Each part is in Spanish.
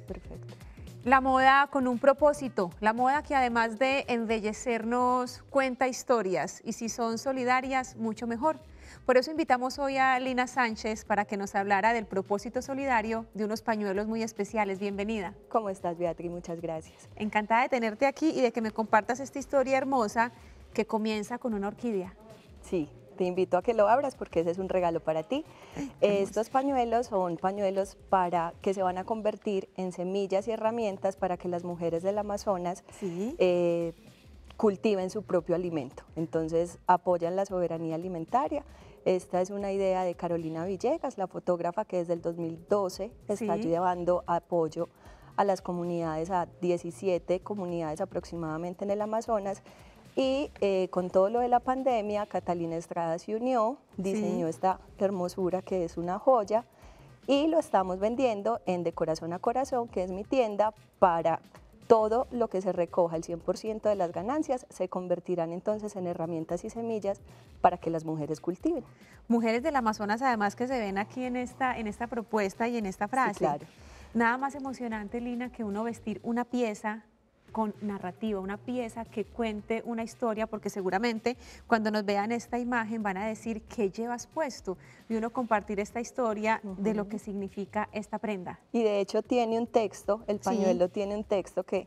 Perfecto. La moda con un propósito, la moda que además de embellecernos cuenta historias y si son solidarias, mucho mejor. Por eso invitamos hoy a Lina Sánchez para que nos hablara del propósito solidario de unos pañuelos muy especiales. Bienvenida. ¿Cómo estás, Beatriz? Muchas gracias. Encantada de tenerte aquí y de que me compartas esta historia hermosa que comienza con una orquídea. Sí, te invito a que lo abras porque ese es un regalo para ti. Estos pañuelos son pañuelos para que se van a convertir en semillas y herramientas para que las mujeres del Amazonas eh, cultiven su propio alimento. Entonces apoyan la soberanía alimentaria. Esta es una idea de Carolina Villegas, la fotógrafa que desde el 2012 está llevando apoyo a las comunidades, a 17 comunidades aproximadamente en el Amazonas y eh, con todo lo de la pandemia, Catalina Estrada se unió, diseñó esta hermosura que es una joya y lo estamos vendiendo en De Corazón a Corazón, que es mi tienda, para todo lo que se recoja, el 100% de las ganancias, se convertirán entonces en herramientas y semillas para que las mujeres cultiven. Mujeres del Amazonas, además que se ven aquí en esta, en esta propuesta y en esta frase. claro. Nada más emocionante, Lina, que uno vestir una pieza con narrativa, una pieza que cuente una historia, porque seguramente cuando nos vean esta imagen van a decir qué llevas puesto y uno compartir esta historia de lo que significa esta prenda. Y de hecho tiene un texto, el pañuelo tiene un texto que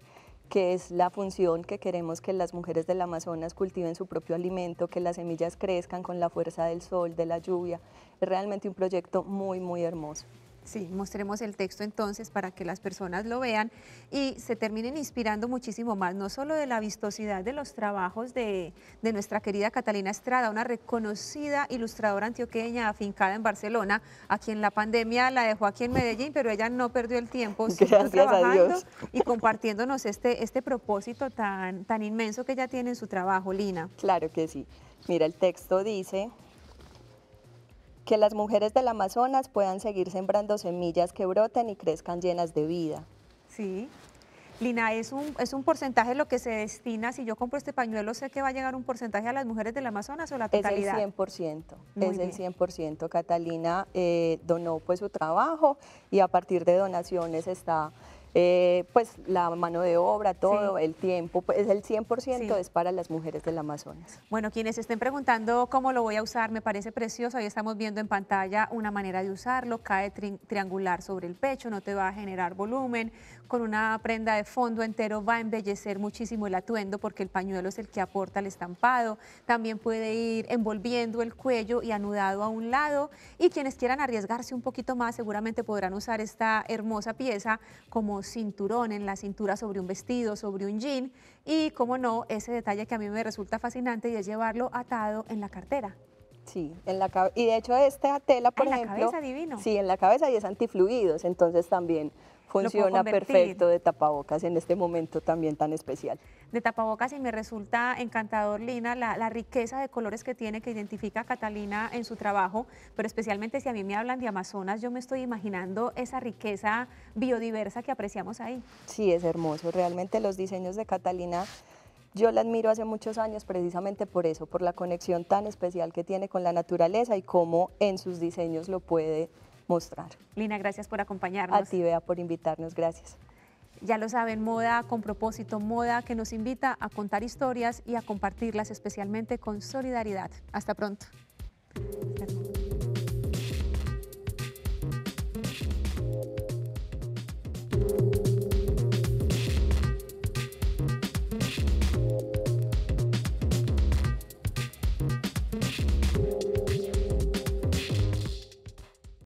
que es la función que queremos que las mujeres del Amazonas cultiven su propio alimento, que las semillas crezcan con la fuerza del sol, de la lluvia. Es realmente un proyecto muy, muy hermoso. Sí, mostremos el texto entonces para que las personas lo vean y se terminen inspirando muchísimo más, no solo de la vistosidad de los trabajos de, nuestra querida Catalina Estrada, una reconocida ilustradora antioqueña afincada en Barcelona, a quien la pandemia la dejó aquí en Medellín, pero ella no perdió el tiempo, trabajando y compartiéndonos este, este propósito tan, tan inmenso que ella tiene en su trabajo, Lina. Claro que sí. Mira, el texto dice, que las mujeres del Amazonas puedan seguir sembrando semillas que broten y crezcan llenas de vida. Sí. Lina, ¿es un, ¿es un porcentaje lo que se destina? Si yo compro este pañuelo, sé que va a llegar un porcentaje a las mujeres del Amazonas o la totalidad. Es el 100%, es el 100%. Catalina eh, donó pues su trabajo y a partir de donaciones está eh, pues la mano de obra, todo, el tiempo, pues el 100% es para las mujeres del Amazonas. Bueno, quienes estén preguntando cómo lo voy a usar, me parece precioso, ahí estamos viendo en pantalla una manera de usarlo, cae triangular sobre el pecho, no te va a generar volumen, con una prenda de fondo entero va a embellecer muchísimo el atuendo porque el pañuelo es el que aporta el estampado, también puede ir envolviendo el cuello y anudado a un lado. Y quienes quieran arriesgarse un poquito más seguramente podrán usar esta hermosa pieza como cinturón en la cintura sobre un vestido, sobre un jean. Y, como no, ese detalle que a mí me resulta fascinante y es llevarlo atado en la cartera. Sí, en la y de hecho esta tela, por ejemplo... En la cabeza divino. Sí, en la cabeza y es antifluidos, entonces también funciona perfecto de tapabocas en este momento también tan especial. De tapabocas y me resulta encantador, Lina, la, riqueza de colores que tiene, que identifica Catalina en su trabajo, pero especialmente si a mí me hablan de Amazonas, yo me estoy imaginando esa riqueza biodiversa que apreciamos ahí. Sí, es hermoso. Realmente los diseños de Catalina yo la admiro hace muchos años precisamente por eso, por la conexión tan especial que tiene con la naturaleza y cómo en sus diseños lo puede mostrar. Lina, gracias por acompañarnos. A ti, Bea, por invitarnos, gracias. Ya lo saben, moda con propósito, moda que nos invita a contar historias y a compartirlas, especialmente con solidaridad. Hasta pronto.